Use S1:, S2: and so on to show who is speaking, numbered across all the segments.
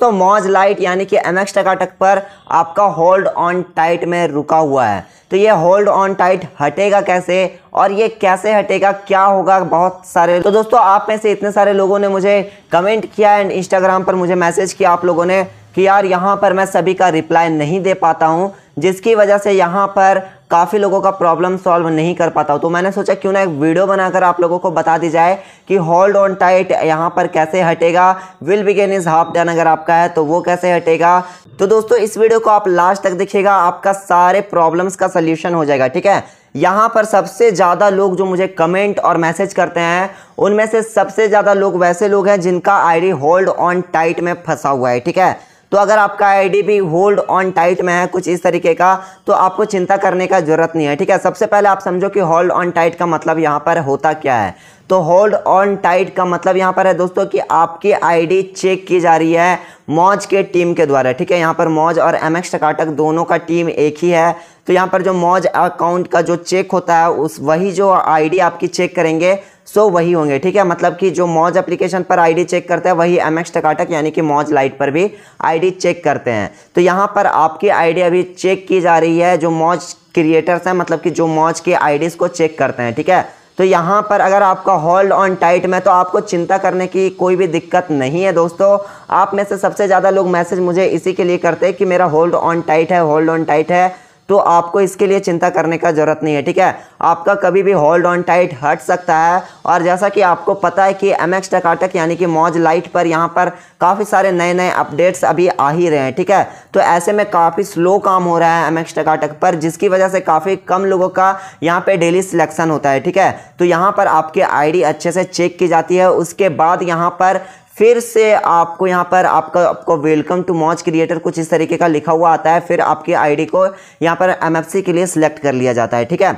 S1: तो मौज लाइट यानी कि एम एक्स टकाटक पर आपका होल्ड ऑन टाइट में रुका हुआ है। तो ये होल्ड ऑन टाइट हटेगा कैसे और ये कैसे हटेगा, क्या होगा, बहुत सारे तो दोस्तों आप में से इतने सारे लोगों ने मुझे कमेंट किया एंड इंस्टाग्राम पर, मुझे मैसेज किया आप लोगों ने कि यार यहाँ पर मैं सभी का रिप्लाई नहीं दे पाता हूँ, जिसकी वजह से यहाँ पर काफ़ी लोगों का प्रॉब्लम सॉल्व नहीं कर पाता हूँ। तो मैंने सोचा, क्यों ना एक वीडियो बनाकर आप लोगों को बता दी जाए कि होल्ड ऑन टाइट यहाँ पर कैसे हटेगा। Well begun is half done अगर आपका है तो वो कैसे हटेगा? तो दोस्तों, इस वीडियो को आप लास्ट तक देखिएगा, आपका सारे प्रॉब्लम्स का सोल्यूशन हो जाएगा, ठीक है? यहाँ पर सबसे ज़्यादा लोग जो मुझे कमेंट और मैसेज करते हैं, उनमें से सबसे ज़्यादा लोग वैसे लोग हैं जिनका आईडी होल्ड ऑन टाइट में फंसा हुआ है, ठीक है? तो अगर आपका आईडी भी होल्ड ऑन टाइट में है कुछ इस तरीके का तो आपको चिंता करने का ज़रूरत नहीं है, ठीक है? सबसे पहले आप समझो कि होल्ड ऑन टाइट का मतलब यहाँ पर होता क्या है। तो होल्ड ऑन टाइट का मतलब यहाँ पर है दोस्तों कि आपकी आईडी चेक की जा रही है मौज के टीम के द्वारा, ठीक है? यहाँ पर मौज और एम एक्स टकाटक दोनों का टीम एक ही है। तो यहाँ पर जो मौज अकाउंट का जो चेक होता है, उस वही जो आईडी आपकी चेक करेंगे सो वही होंगे, ठीक है? मतलब कि जो मौज एप्लीकेशन पर आईडी चेक करते हैं, वही एम एक्स टकाटक यानी कि मौज लाइट पर भी आईडी चेक करते हैं। तो यहाँ पर आपकी आईडी अभी चेक की जा रही है, जो मौज क्रिएटर्स हैं मतलब कि जो मौज के आईडीज को चेक करते हैं, ठीक है? तो यहाँ पर अगर आपका होल्ड ऑन टाइट में तो आपको चिंता करने की कोई भी दिक्कत नहीं है दोस्तों। आप में से सबसे ज़्यादा लोग मैसेज मुझे इसी के लिए करते हैं कि मेरा होल्ड ऑन टाइट है होल्ड ऑन टाइट है। तो आपको इसके लिए चिंता करने का ज़रूरत नहीं है, ठीक है? आपका कभी भी होल्ड ऑन टाइट हट सकता है और जैसा कि आपको पता है कि एम एक्स टकाटक यानी कि मौज लाइट पर यहाँ पर काफ़ी सारे नए नए अपडेट्स अभी आ ही रहे हैं, ठीक है? तो ऐसे में काफ़ी स्लो काम हो रहा है एम एक्स टकाटक पर, जिसकी वजह से काफ़ी कम लोगों का यहाँ पर डेली सिलेक्शन होता है, ठीक है? तो यहाँ पर आपकी आईडी अच्छे से चेक की जाती है, उसके बाद यहाँ पर फिर से आपको यहाँ पर आपका, आपको वेलकम टू मॉच क्रिएटर कुछ इस तरीके का लिखा हुआ आता है। फिर आपकी आईडी को यहाँ पर एमएफसी के लिए सिलेक्ट कर लिया जाता है, ठीक है?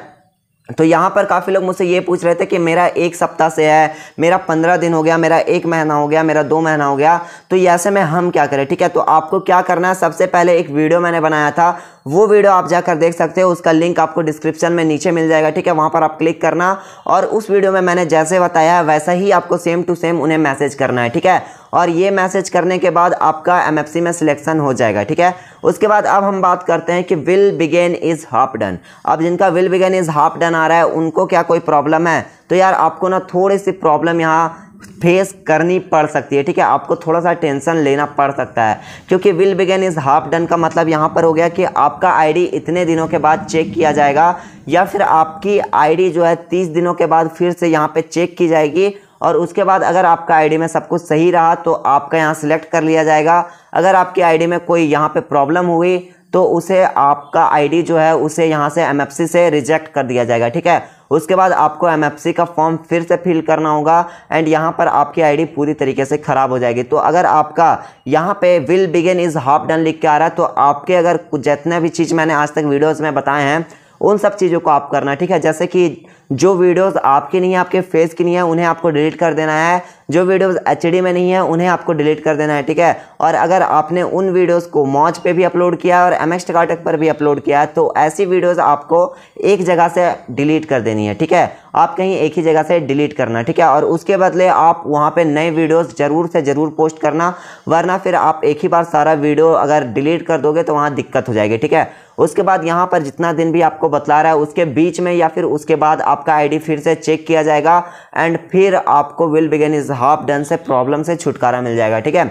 S1: तो यहाँ पर काफ़ी लोग मुझसे ये पूछ रहे थे कि मेरा एक सप्ताह से है, मेरा पंद्रह दिन हो गया, मेरा एक महीना हो गया, मेरा दो महीना हो गया तो ऐसे में हम क्या करें, ठीक है? तो आपको क्या करना है, सबसे पहले एक वीडियो मैंने बनाया था वो वीडियो आप जाकर देख सकते हो, उसका लिंक आपको डिस्क्रिप्शन में नीचे मिल जाएगा, ठीक है? वहाँ पर आप क्लिक करना और उस वीडियो में मैंने जैसे बताया वैसा ही आपको सेम टू सेम उन्हें मैसेज करना है, ठीक है? और ये मैसेज करने के बाद आपका एमएफसी में सिलेक्शन हो जाएगा, ठीक है? उसके बाद अब हम बात करते हैं कि well begun is half done अब जिनका well begun is half done आ रहा है, उनको क्या कोई प्रॉब्लम है? तो यार आपको ना थोड़ी सी प्रॉब्लम यहाँ फेस करनी पड़ सकती है, ठीक है? आपको थोड़ा सा टेंशन लेना पड़ सकता है, क्योंकि well begun is half done का मतलब यहाँ पर हो गया कि आपका आईडी इतने दिनों के बाद चेक किया जाएगा, या फिर आपकी आईडी जो है तीस दिनों के बाद फिर से यहाँ पे चेक की जाएगी, और उसके बाद अगर आपका आईडी में सब कुछ सही रहा तो आपका यहाँ सिलेक्ट कर लिया जाएगा। अगर आपकी आईडी में कोई यहाँ पे प्रॉब्लम हुई तो उसे आपका आईडी जो है, उसे यहाँ से एमएफसी से रिजेक्ट कर दिया जाएगा, ठीक है? उसके बाद आपको एमएफसी का फॉर्म फिर से फिल करना होगा एंड यहाँ पर आपकी आईडी पूरी तरीके से ख़राब हो जाएगी। तो अगर आपका यहाँ पे well begun is half done लिख के आ रहा है तो आपके अगर जितने भी चीज़ मैंने आज तक वीडियोज़ में बताए हैं, उन सब चीज़ों को आप करना ठीक है? जैसे कि जो वीडियोस आपकी नहीं है, आपके फेस की नहीं है, उन्हें आपको डिलीट कर देना है। जो वीडियोस एचडी में नहीं है, उन्हें आपको डिलीट कर देना है, ठीक है? और अगर आपने उन वीडियोस को मॉच पे भी अपलोड किया और एम एक्स पर भी अपलोड किया है तो ऐसी वीडियोस आपको एक जगह से डिलीट कर देनी है, ठीक है? आप कहीं एक ही जगह से डिलीट करना, ठीक है? और उसके बदले आप वहाँ पे नए वीडियोस ज़रूर से ज़रूर पोस्ट करना, वरना फिर आप एक ही बार सारा वीडियो अगर डिलीट कर दोगे तो वहाँ दिक्कत हो जाएगी, ठीक है? उसके बाद यहाँ पर जितना दिन भी आपको बतला रहा है, उसके बीच में या फिर उसके बाद आपका आईडी फिर से चेक किया जाएगा एंड फिर आपको well begun is half done से प्रॉब्लम से छुटकारा मिल जाएगा, ठीक है?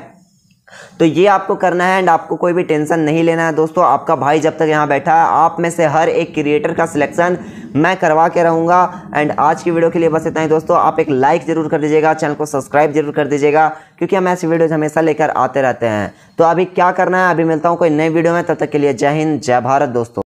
S1: तो ये आपको करना है एंड आपको कोई भी टेंशन नहीं लेना है। दोस्तों, आपका भाई जब तक यहाँ बैठा है, आप में से हर एक क्रिएटर का सिलेक्शन मैं करवा के रहूँगा। एंड आज की वीडियो के लिए बस इतना ही दोस्तों, आप एक लाइक ज़रूर कर दीजिएगा चैनल को सब्सक्राइब ज़रूर कर दीजिएगा, क्योंकि हम ऐसी वीडियोज़ हमेशा लेकर आते रहते हैं। तो अभी क्या करना है, अभी मिलता हूँ कोई नई वीडियो में, तब तक के लिए जय हिंद, जय भारत दोस्तों।